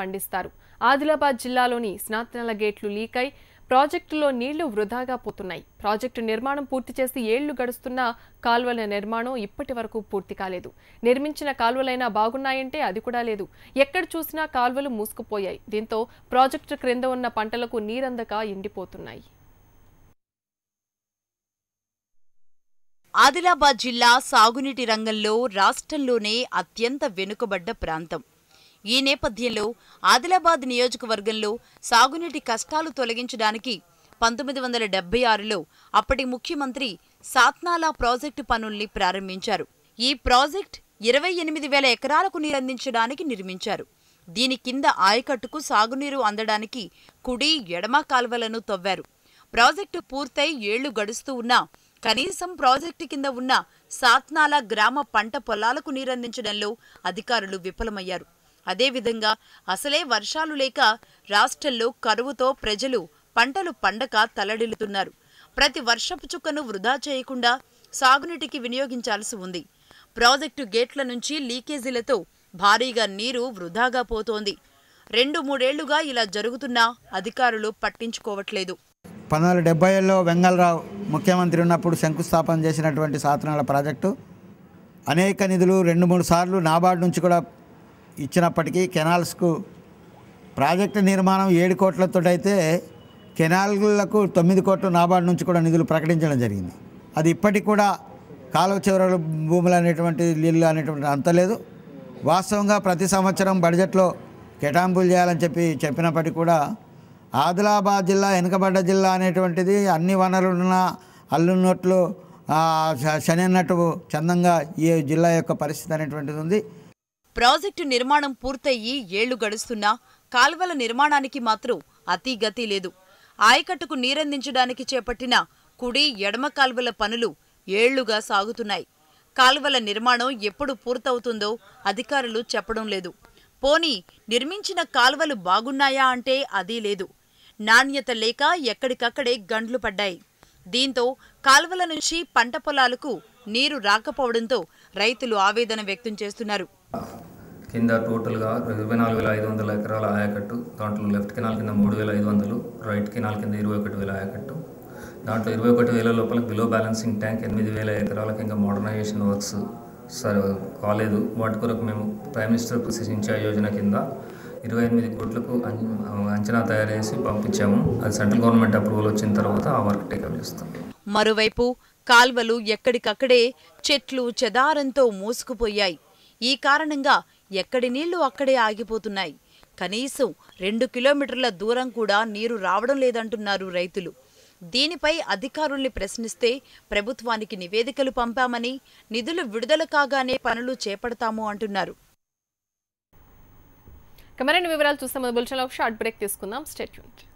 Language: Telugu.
పండిస్తారు. ఆదిలాబాద్ జిల్లాలోని స్నాతనాల గేట్లు లీకై ప్రాజెక్టులో నీళ్ళు వృధాగా పోతున్నాయి. ప్రాజెక్టు నిర్మాణం పూర్తి చేసి ఏళ్ళు గడుస్తున్నా కాల్వల నిర్మాణం ఇప్పటి వరకు పూర్తి కాలేదు. నిర్మించిన కాల్వలైనా బాగున్నాయంటే అది కూడా లేదు. ఎక్కడ చూసినా కాల్వలు మూసుకుపోయాయి. దీంతో ప్రాజెక్టు క్రింద ఉన్న పంటలకు నీరందక ఎండిపోతున్నాయి. ఆదిలాబాద్ జిల్లా సాగునీటి రంగంలో రాష్ట్రంలోనే అత్యంత వెనుకబడ్డ ప్రాంతం. ఈ నేపథ్యంలో ఆదిలాబాద్ నియోజకవర్గంలో సాగునీటి కష్టాలు తొలగించడానికి పంతొమ్మిది వందల డెబ్బై ఆరులో అప్పటి ముఖ్యమంత్రి సాత్నాలా ప్రాజెక్టు పనుల్ని ప్రారంభించారు. ఈ ప్రాజెక్ట్ ఇరవై ఎనిమిది వేల ఎకరాలకు నీరందించడానికి నిర్మించారు. దీని కింద ఆయకట్టుకు సాగునీరు అందడానికి కుడి ఎడమ కాల్వలను తవ్వారు. ప్రాజెక్టు పూర్తయి ఏళ్ళు గడుస్తూ ఉన్నా కనీసం ప్రాజెక్టు కింద ఉన్న సాత్నాల గ్రామ పంట పొలాలకు నీరందించడంలో అధికారులు విఫలమయ్యారు. అదేవిధంగా అసలే వర్షాలు లేక రాష్ట్రంలో కరువుతో ప్రజలు పంటలు పండక తల్లడిల్లుతున్నారు ప్రతి వర్షపు చుక్కను వృధా చేయకుండా సాగునీటికి వినియోగించాల్సి ఉంది. ప్రాజెక్టు గేట్ల నుంచి లీకేజీలతో భారీగా నీరు వృధాగా పోతోంది. రెండు మూడేళ్ళుగా ఇలా జరుగుతున్నా అధికారులు పట్టించుకోవట్లేదు. పంతొమ్మిది డెబ్బై ఏళ్ళలో వెంగళరావు ముఖ్యమంత్రి ఉన్నప్పుడు శంకుస్థాపన చేసినటువంటి సాధనాల ప్రాజెక్టు. అనేక నిధులు రెండు మూడు సార్లు నాబార్డు నుంచి కూడా ఇచ్చినప్పటికీ కెనాల్స్కు ప్రాజెక్టు నిర్మాణం ఏడు కోట్లతో అయితే కెనాల్లకు తొమ్మిది కోట్లు నాబార్డు నుంచి కూడా నిధులు ప్రకటించడం జరిగింది. అది ఇప్పటికి కూడా కాలువ చివరల భూములు అనేటువంటి నీళ్ళు అనేటువంటి అంతలేదు వాస్తవంగా ప్రతి సంవత్సరం బడ్జెట్లో కేటాయింపులు చేయాలని చెప్పి చెప్పినప్పటికీ కూడా ఆదిలాబాద్ జిల్లా వెనుకబడ్డ జిల్లా అనేటువంటిది అన్ని వనరులున్న అల్లున్నట్లు శని అన్నట్టు చందంగా ఈ జిల్లా యొక్క పరిస్థితి అనేటువంటిది ఉంది. ప్రాజెక్టు నిర్మాణం పూర్తయ్యి ఏళ్ళు గడుస్తున్నా కాల్వల నిర్మాణానికి మాత్రం అతిగతి లేదు. ఆయకట్టుకు నీరందించడానికి చేపట్టిన కుడి ఎడమ కాల్వల పనులు ఏళ్ళుగా సాగుతున్నాయి. కాల్వల నిర్మాణం ఎప్పుడు పూర్తవుతుందో అధికారులు చెప్పడం లేదు. పోనీ నిర్మించిన కాల్వలు బాగున్నాయా అంటే అదీ లేదు. నాణ్యత లేక ఎక్కడికక్కడే గండ్లు పడ్డాయి. దీంతో కాల్వల నుంచి పంట పొలాలకు నీరు రాకపోవడంతో రైతులు ఆవేదన వ్యక్తం చేస్తున్నారు. కింద టోటల్గా ఇరవై నాలుగు వేల ఐదు వందల ఎకరాల ఆయకట్టు దాంట్లో లెఫ్ట్ కెనాల్ కింద మూడు వేల ఐదు వందలు రైట్ కెనాల్ కింద ఇరవై ఒకటి వేల ఆయకట్టు. దాంట్లో ఇరవై ఒకటి వేల లోపల బిలో బ్యాలెన్సింగ్ ట్యాంక్ ఎనిమిది వేల ఎకరాలకు ఇంకా మోడర్నైజేషన్ వర్క్స్ సరే కాలేదు. వాటి కొరకు మేము ప్రైమ్ మినిస్టర్ ప్రశంసించే యోజన కింద ఇరవై ఎనిమిది కోట్లకు అంచనా తయారు చేసి పంపించాము. అది సెంట్రల్ గవర్నమెంట్ అప్రూవల్ వచ్చిన తర్వాత ఆ వర్క్ టేకప్ చేస్తాం. మరోవైపు కాల్వలు ఎక్కడికక్కడే చెట్లు చెదారంతో మూసుకుపోయాయి. ఈ కారణంగా ఎక్కడి నీళ్ళు అక్కడే ఆగిపోతున్నాయి. కనీసం రెండు కిలోమీటర్ల దూరం కూడా నీరు రావడం లేదంటున్నారు రైతులు. దీనిపై అధికారుల్ని ప్రశ్నిస్తే ప్రభుత్వానికి నివేదికలు పంపామని నిధులు విడుదల కాగానే పనులు చేపడతాము అంటున్నారు. ఇక మరిన్ని వివరాలు చూస్తే. మన ఒక షార్ట్ బ్రేక్ తీసుకుందాం. స్టేట్మెంట్